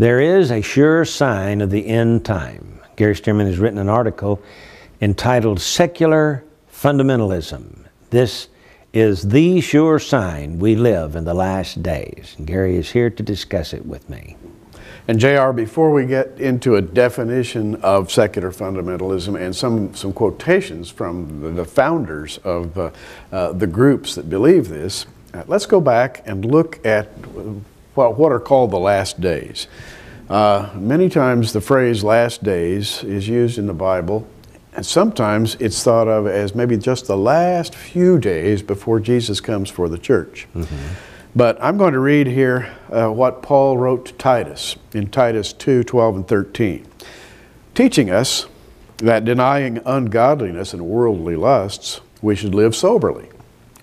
There is a sure sign of the end time. Gary Stearman has written an article entitled Secular Fundamentalism. This is the sure sign we live in the last days. And Gary is here to discuss it with me. And JR, before we get into a definition of secular fundamentalism and some, some quotations from the founders of uh, uh, the groups that believe this, uh, let's go back and look at what, what are called the last days. Uh, many times the phrase last days is used in the Bible, and sometimes it's thought of as maybe just the last few days before Jesus comes for the church. Mm-hmm. But I'm going to read here uh, what Paul wrote to Titus in Titus 2 12 and 13, teaching us that denying ungodliness and worldly lusts, we should live soberly,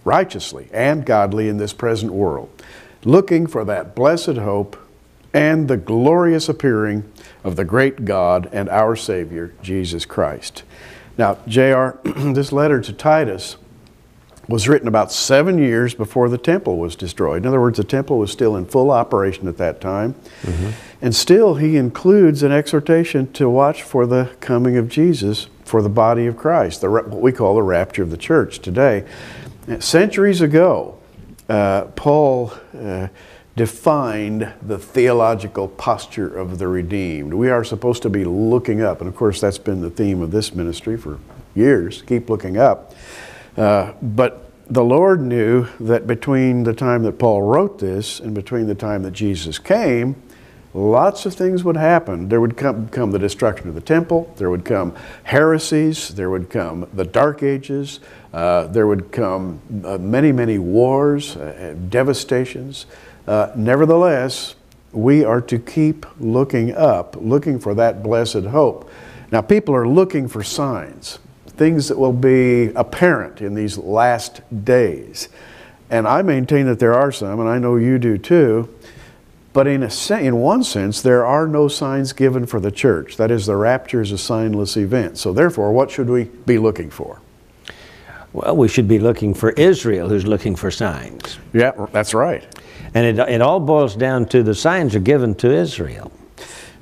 righteously, and godly in this present world, looking for that blessed hope and the glorious appearing of the great God and our Savior, Jesus Christ. Now, JR, this letter to Titus was written about seven years before the temple was destroyed. In other words, the temple was still in full operation at that time. Mm-hmm. And still, he includes an exhortation to watch for the coming of Jesus for the body of Christ, the, what we call the rapture of the church today. Centuries ago, uh, Paul uh, defined the theological posture of the redeemed. We are supposed to be looking up, and of course, that's been the theme of this ministry for years keep looking up. Uh, but the Lord knew that between the time that Paul wrote this and between the time that Jesus came, lots of things would happen. There would come, come the destruction of the temple, there would come heresies, there would come the Dark Ages, uh, there would come uh, many, many wars, uh, devastations. Uh, nevertheless, we are to keep looking up, looking for that blessed hope. Now, people are looking for signs things that will be apparent in these last days. And I maintain that there are some, and I know you do too. But in, a, in one sense, there are no signs given for the church. That is, the rapture is a signless event. So, therefore, what should we be looking for? Well, we should be looking for Israel, who's looking for signs. Yeah, that's right. And it, it all boils down to the signs are given to Israel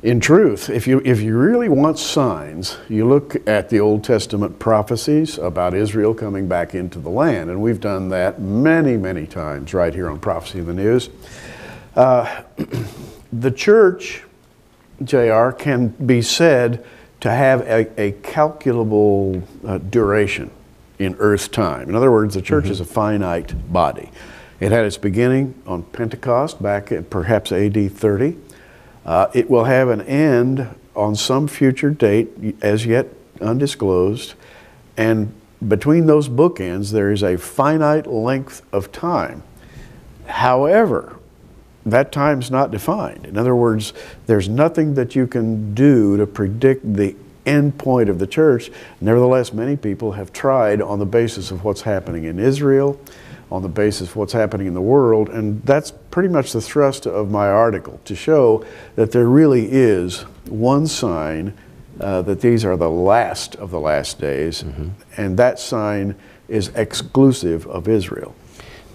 in truth, if you, if you really want signs, you look at the Old Testament prophecies about Israel coming back into the land. And we've done that many, many times right here on Prophecy in the News. Uh, the church, JR, can be said to have a, a calculable uh, duration in earth time. In other words, the church mm-hmm. is a finite body. It had its beginning on Pentecost back at perhaps AD 30. Uh, it will have an end on some future date, as yet undisclosed, and between those bookends, there is a finite length of time. However, that time's not defined. In other words, there's nothing that you can do to predict the end point of the church. Nevertheless, many people have tried on the basis of what's happening in Israel, on the basis of what's happening in the world. And that's pretty much the thrust of my article to show that there really is one sign uh, that these are the last of the last days, mm-hmm. and that sign is exclusive of Israel.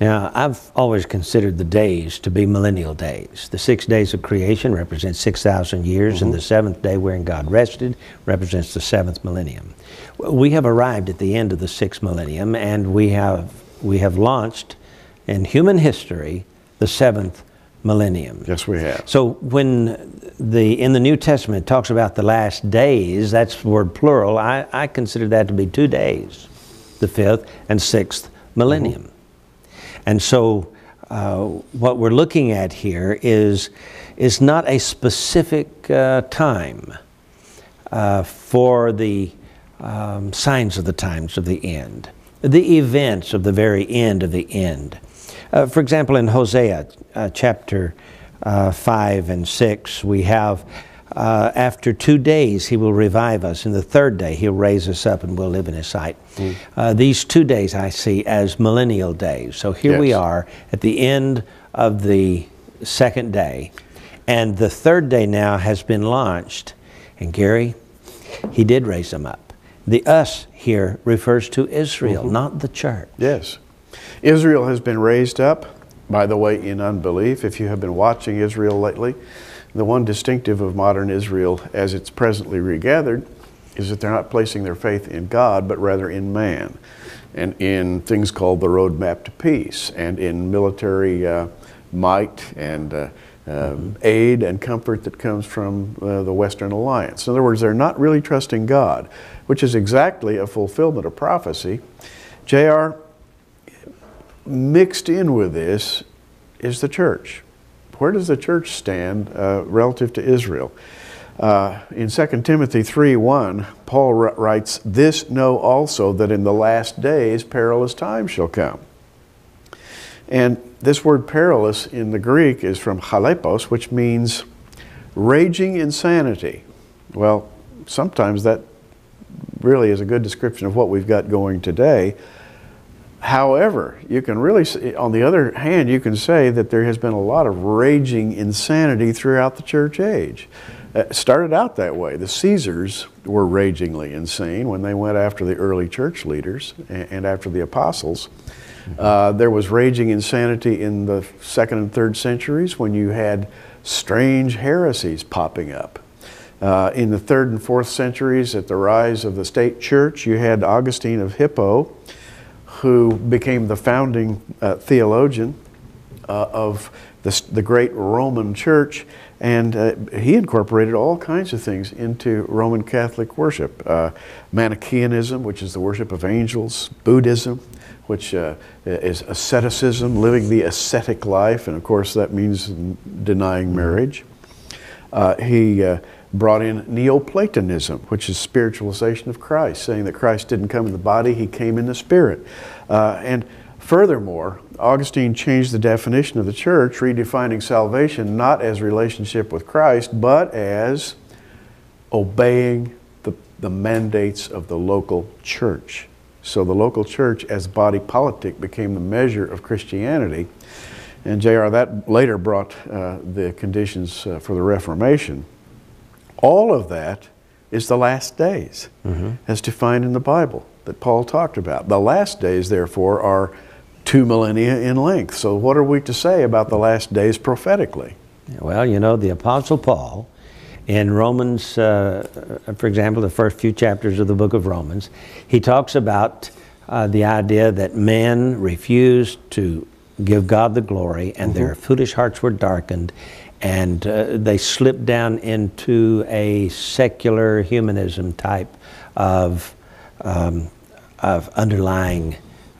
Now, I've always considered the days to be millennial days. The six days of creation represent 6,000 years, mm-hmm. and the seventh day wherein God rested represents the seventh millennium. We have arrived at the end of the sixth millennium, and we have we have launched in human history the seventh millennium. Yes, we have. So when the in the New Testament talks about the last days, that's the word plural. I, I consider that to be two days, the fifth and sixth millennium. Mm-hmm. And so uh, what we're looking at here is is not a specific uh, time uh, for the um, signs of the times of the end the events of the very end of the end. Uh, for example, in Hosea uh, chapter uh, 5 and 6, we have uh, after two days he will revive us, and the third day he'll raise us up and we'll live in his sight. Mm. these two days I see as millennial days. So here yes. we are at the end of the second day, and the third day now has been launched. And Gary, he did raise them up. The us here refers to Israel, mm-hmm. not the church. Yes. Israel has been raised up, by the way, in unbelief. If you have been watching Israel lately, The one distinctive of modern Israel, as it's presently regathered, is that they're not placing their faith in God, but rather in man, and in things called the roadmap to peace, and in military uh, might and uh, mm-hmm. aid and comfort that comes from uh, the Western Alliance. In other words, they're not really trusting God, which is exactly a fulfillment of prophecy. J.R. mixed in with this is the church. Where does the church stand uh, relative to Israel? Uh, in 2 Timothy 3 1, Paul writes, This know also that in the last days perilous times shall come. And this word perilous in the Greek is from halepos, which means raging insanity. Well, sometimes that really is a good description of what we've got going today. However, you can really, see, on the other hand, you can say that there has been a lot of raging insanity throughout the church age. It started out that way. The Caesars were ragingly insane when they went after the early church leaders and after the apostles. Uh, there was raging insanity in the second and third centuries when you had strange heresies popping up. Uh, in the third and fourth centuries, at the rise of the state church, you had Augustine of Hippo, who became the founding uh, theologian uh, of the, the, great Roman church, and uh, he incorporated all kinds of things into Roman Catholic worship uh, Manichaeanism, which is the worship of angels, Buddhism, which uh, is asceticism, living the ascetic life, and of course that means denying marriage. Uh, he brought in Neoplatonism, which is spiritualization of Christ, saying that Christ didn't come in the body, he came in the spirit. Uh, and furthermore, Augustine changed the definition of the church, redefining salvation not as relationship with Christ, but as obeying the, the mandates of the local church. So the local church as body politic became the measure of Christianity. And JR, that later brought uh, the conditions uh, for the Reformation. All of that is the last days, mm-hmm. as defined in the Bible that Paul talked about. The last days, therefore, are two millennia in length. So, what are we to say about the last days prophetically? Well, you know, the Apostle Paul in Romans, uh, for example, the first few chapters of the book of Romans, he talks about uh, the idea that men refused to give God the glory and mm-hmm. their foolish hearts were darkened and uh, they slipped down into a secular humanism type of, um, of underlying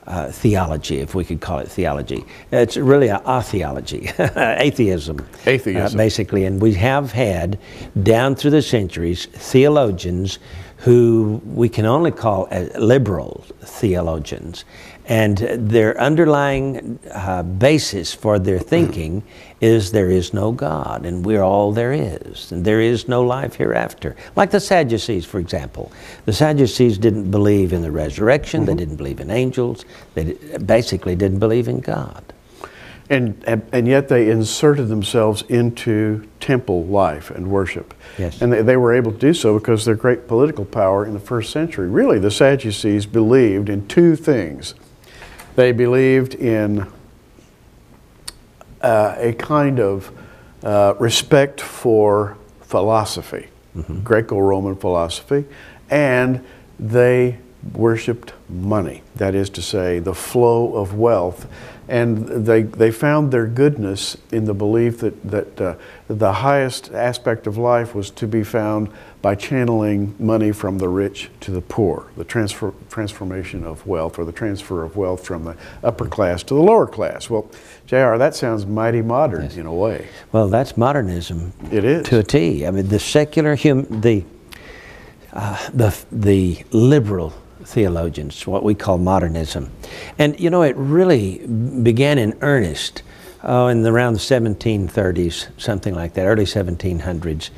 uh, theology, if we could call it theology. It's really a, a theology, atheism. Atheism. Uh, basically. And we have had, down through the centuries, theologians who we can only call liberal theologians. And their underlying uh, basis for their thinking is there is no God and we're all there is, and there is no life hereafter. Like the Sadducees, for example. The Sadducees didn't believe in the resurrection, mm-hmm. they didn't believe in angels, they basically didn't believe in God. And, and yet they inserted themselves into temple life and worship. Yes. And they, they were able to do so because their great political power in the first century. Really, the Sadducees believed in two things they believed in uh, a kind of uh, respect for philosophy, mm-hmm. Greco Roman philosophy, and they worshiped money, that is to say, the flow of wealth. And they, they found their goodness in the belief that, that uh, the highest aspect of life was to be found by channeling money from the rich to the poor, the transfer, transformation of wealth or the transfer of wealth from the upper class to the lower class. Well, JR, that sounds mighty modern yes. in a way. Well, that's modernism. It is. To a T. I mean, the secular, hum, the, uh, the, the liberal theologians, what we call modernism. And you know, it really began in earnest oh, in the, around the 1730s, something like that, early 1700s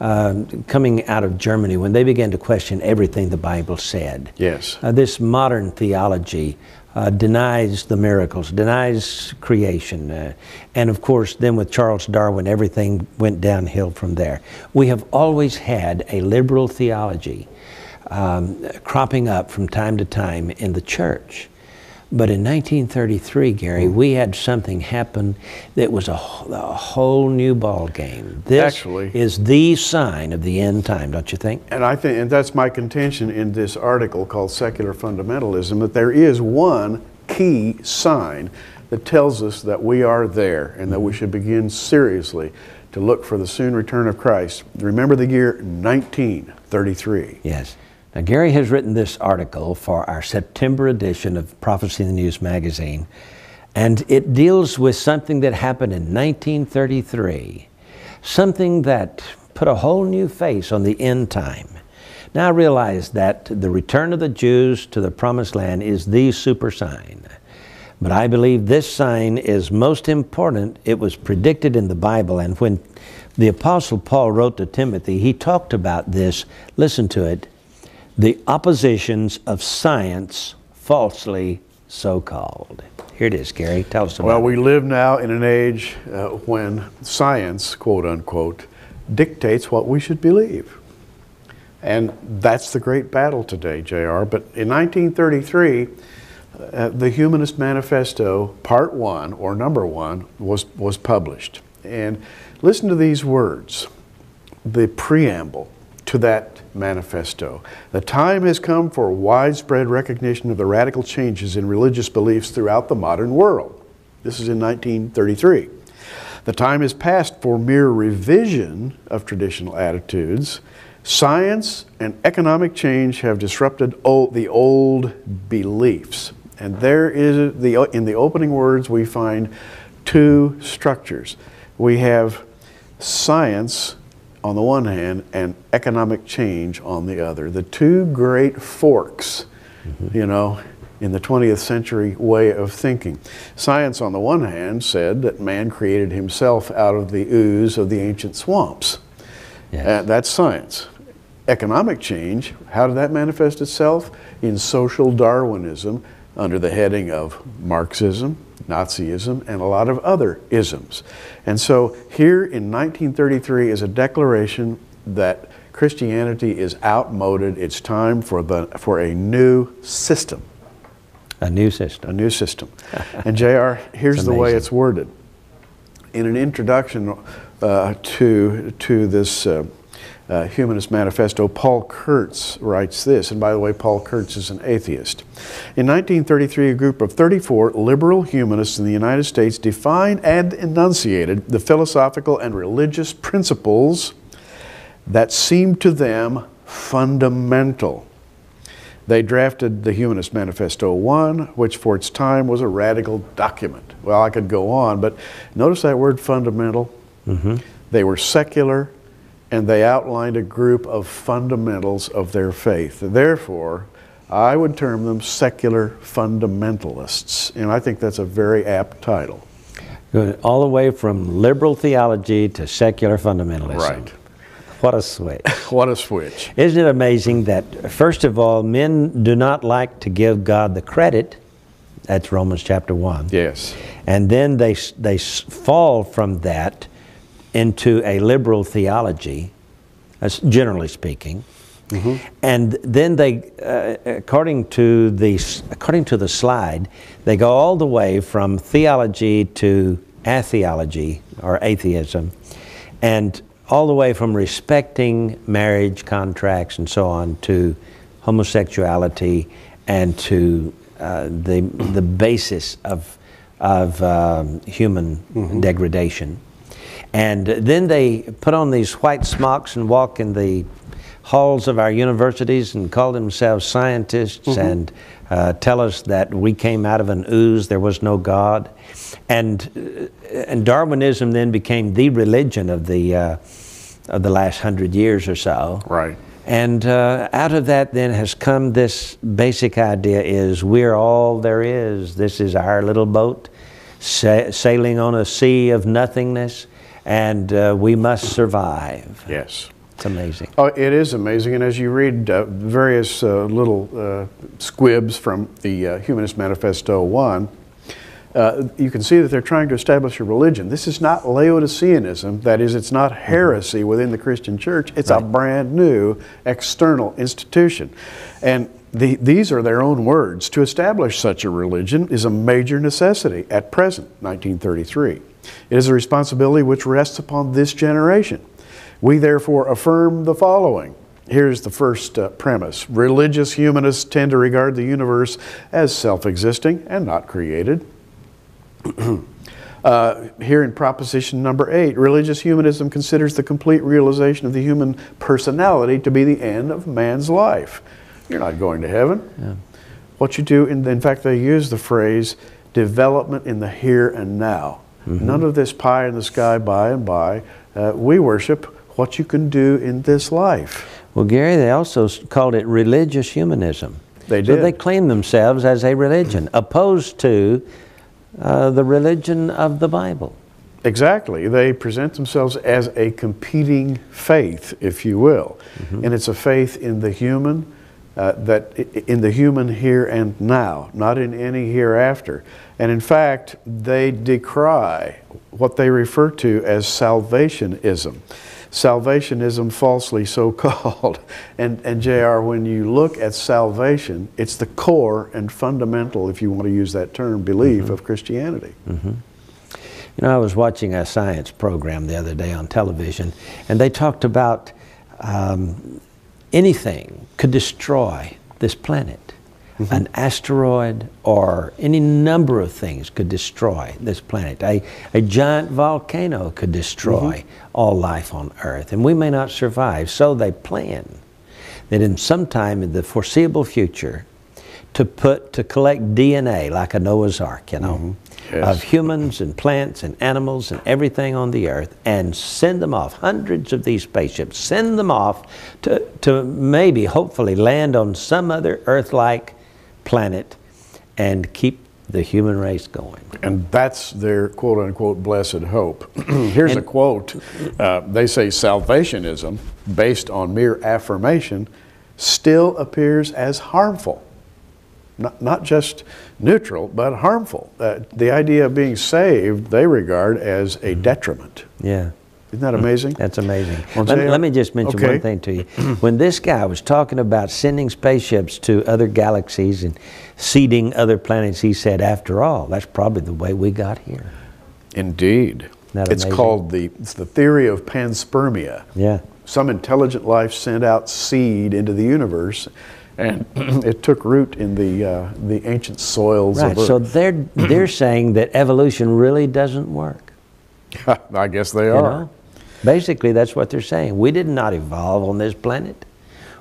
uh, coming out of Germany when they began to question everything the Bible said. Yes. Uh, this modern theology uh, denies the miracles, denies creation. Uh, and of course, then with Charles Darwin, everything went downhill from there. We have always had a liberal theology um, cropping up from time to time in the church. But in 1933, Gary, hmm. we had something happen that was a, a whole new ball game. This Actually- is the sign of the end time, don't you think? And I think, and that's my contention in this article called Secular Fundamentalism, that there is one key sign that tells us that we are there and that we hmm. should begin seriously to look for the soon return of Christ. Remember the year 1933. Yes. Now, Gary has written this article for our September edition of Prophecy in the News magazine, and it deals with something that happened in 1933, something that put a whole new face on the end time. Now, I realize that the return of the Jews to the promised land is the super sign. But I believe this sign is most important. It was predicted in the Bible, and when the Apostle Paul wrote to Timothy, he talked about this. Listen to it the oppositions of science, falsely so called. Here it is, Gary. Tell us about Well, we live now in an age uh, when science, quote unquote, dictates what we should believe. And that's the great battle today, JR. But in 1933, uh, the Humanist Manifesto, Part 1, or Number 1, was, was published. And listen to these words the preamble to that manifesto. The time has come for widespread recognition of the radical changes in religious beliefs throughout the modern world. This is in 1933. The time has passed for mere revision of traditional attitudes. Science and economic change have disrupted o- the old beliefs. And there is the in the opening words we find two structures. We have science on the one hand and economic change on the other. The two great forks, you know, in the 20th century way of thinking. Science, on the one hand, said that man created himself out of the ooze of the ancient swamps. Yes. Uh, that's science. Economic change, how did that manifest itself? In social Darwinism under the heading of Marxism, Nazism, and a lot of other isms. And so here in 1933 is a declaration that Christianity is outmoded. It's time for, the, for a new system a new system. a new system. and JR, here's the way it's worded. In an introduction uh, to, to this uh, uh, Humanist Manifesto, Paul Kurtz writes this, and by the way, Paul Kurtz is an atheist. In 1933, a group of 34 liberal humanists in the United States defined and enunciated the philosophical and religious principles that seemed to them fundamental. They drafted the Humanist Manifesto 1, which for its time was a radical document. Well, I could go on, but notice that word fundamental. They were secular, and they outlined a group of fundamentals of their faith. Therefore, I would term them secular fundamentalists, and I think that's a very apt title. Good. All the way from liberal theology to secular fundamentalism. Right. What a switch. What a switch. Isn't it amazing that, first of all, men do not like to give God the credit? That's Romans chapter 1. Yes. And then they, they fall from that into a liberal theology, as generally speaking. And then they, uh, according to the according to the slide, they go all the way from theology to atheology or atheism, and all the way from respecting marriage contracts and so on to homosexuality and to uh, the the basis of of um, human degradation. And then they put on these white smocks and walk in the halls of our universities and call themselves scientists and uh, tell us that we came out of an ooze, there was no God. And, uh, and Darwinism then became the religion of the, uh, of the last hundred years or so. Right. And uh, out of that then has come this basic idea is we're all there is. This is our little boat sa- sailing on a sea of nothingness and uh, we must survive. Yes. It's amazing. Oh, it is amazing, and as you read uh, various uh, little uh, squibs from the uh, Humanist Manifesto 1, uh, you can see that they're trying to establish a religion. This is not Laodiceanism, that is, it's not heresy within the Christian church, it's right. a brand new external institution. And the, these are their own words. To establish such a religion is a major necessity at present, 1933. It is a responsibility which rests upon this generation. We therefore affirm the following. Here's the first uh, premise Religious humanists tend to regard the universe as self existing and not created. uh, here in proposition number eight, religious humanism considers the complete realization of the human personality to be the end of man's life. You're not going to heaven. Yeah. What you do, in, in fact, they use the phrase development in the here and now. Mm-hmm. None of this pie in the sky by and by. Uh, we worship what you can do in this life. Well, Gary, they also called it religious humanism. They did. So they claim themselves as a religion, opposed to uh, the religion of the Bible. Exactly. They present themselves as a competing faith, if you will. Mm-hmm. And it's a faith in the human, uh, that in the human here and now, not in any hereafter. And in fact, they decry what they refer to as salvationism. Salvationism, falsely so called. And, and JR, when you look at salvation, it's the core and fundamental, if you want to use that term, belief mm-hmm. of Christianity. Mm-hmm. You know, I was watching a science program the other day on television, and they talked about um, anything could destroy this planet. Mm-hmm. An asteroid or any number of things could destroy this planet. A, a giant volcano could destroy mm-hmm. all life on Earth, and we may not survive. So they plan that in some time in the foreseeable future, to put to collect DNA like a Noah's Ark, you know, mm-hmm yes. of humans and plants and animals and everything on the earth and send them off, hundreds of these spaceships, send them off to, to maybe, hopefully, land on some other Earth like planet and keep the human race going. And that's their quote unquote blessed hope. Here's and, a quote uh, they say salvationism, based on mere affirmation, still appears as harmful not, not just neutral, but harmful. Uh, the idea of being saved, they regard as a detriment. Yeah. Isn't that amazing? That's amazing. let, me, let, me just mention okay. one thing to you. when this guy was talking about sending spaceships to other galaxies and seeding other planets, he said, after all, that's probably the way we got here. Indeed. It's called the, it's the theory of panspermia. Yeah. Some intelligent life sent out seed into the universe and it took root in the uh, the ancient soils right. So they're they're saying that evolution really doesn't work. I guess they are. know? Basically, that's what they're saying. We did not evolve on this planet.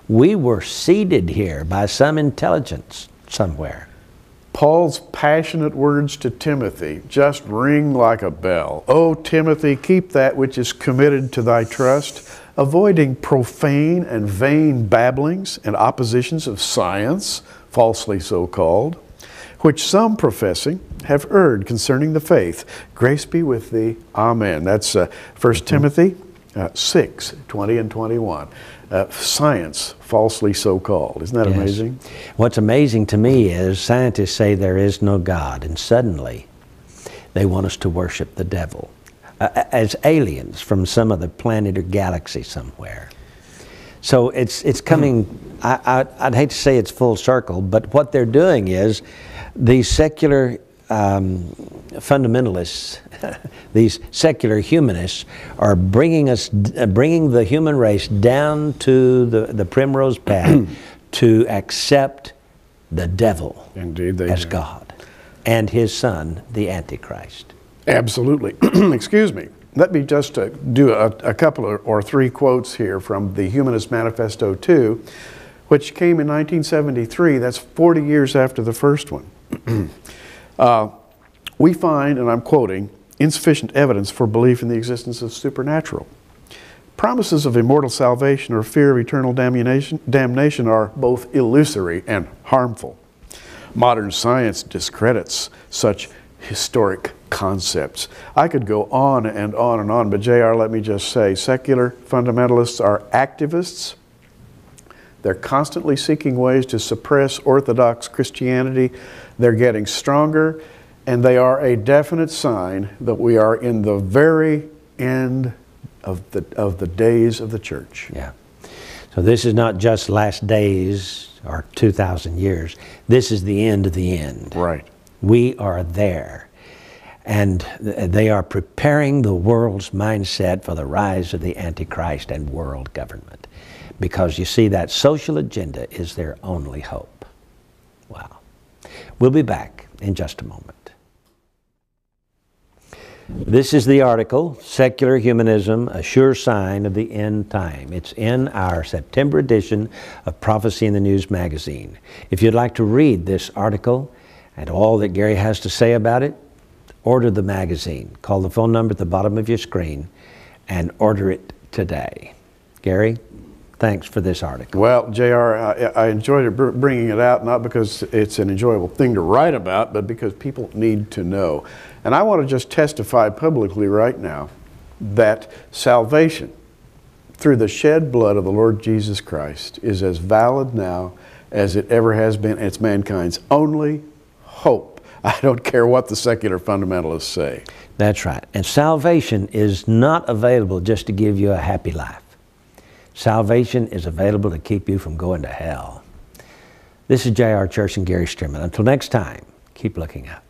We were seeded here by some intelligence somewhere. Paul's passionate words to Timothy just ring like a bell. Oh, Timothy, keep that which is committed to thy trust avoiding profane and vain babblings and oppositions of science, falsely so called, which some professing have erred concerning the faith. Grace be with thee. Amen. That's uh, 1 mm-hmm. Timothy uh, 6 20 and 21. Uh, science, falsely so called. Isn't that yes. amazing? What's amazing to me is scientists say there is no God, and suddenly they want us to worship the devil uh, as aliens from some other planet or galaxy somewhere. So it's, it's coming, I, I, would hate to say it's full circle, but what they're doing is these secular um, fundamentalists, these secular humanists, are bringing us, bringing the human race down to the, the primrose path to accept the devil Indeed as God and his son, the Antichrist. Absolutely. Excuse me. Let me just uh, do a, a couple or three quotes here from the Humanist Manifesto 2, which came in 1973. That's 40 years after the first one. uh, we find, and I'm quoting, insufficient evidence for belief in the existence of supernatural. Promises of immortal salvation or fear of eternal damnation, damnation are both illusory and harmful. Modern science discredits such historic concepts. I could go on and on and on, but JR, let me just say secular fundamentalists are activists. They're constantly seeking ways to suppress Orthodox Christianity. They're getting stronger. and they are a definite sign that we are in the very end of the, of the days of the church. Yeah. So this is not just last days or 2,000 years. This is the end of the end. Right. We are there. And they are preparing the world's mindset for the rise of the Antichrist and world government. Because you see, that social agenda is their only hope. Wow. We'll be back in just a moment. This is the article, Secular Humanism, a Sure Sign of the End Time. It's in our September edition of Prophecy in the News magazine. If you'd like to read this article and all that Gary has to say about it, order the magazine. Call the phone number at the bottom of your screen and order it today. Gary, thanks for this article. Well, JR, I, I enjoyed bringing it out, not because it's an enjoyable thing to write about, but because people need to know. And I want to just testify publicly right now that salvation through the shed blood of the Lord Jesus Christ is as valid now as it ever has been. It's mankind's only hope. I don't care what the secular fundamentalists say. That's right. And salvation is not available just to give you a happy life. Salvation is available to keep you from going to hell. This is J.R. Church and Gary Stearman. Until next time, keep looking up.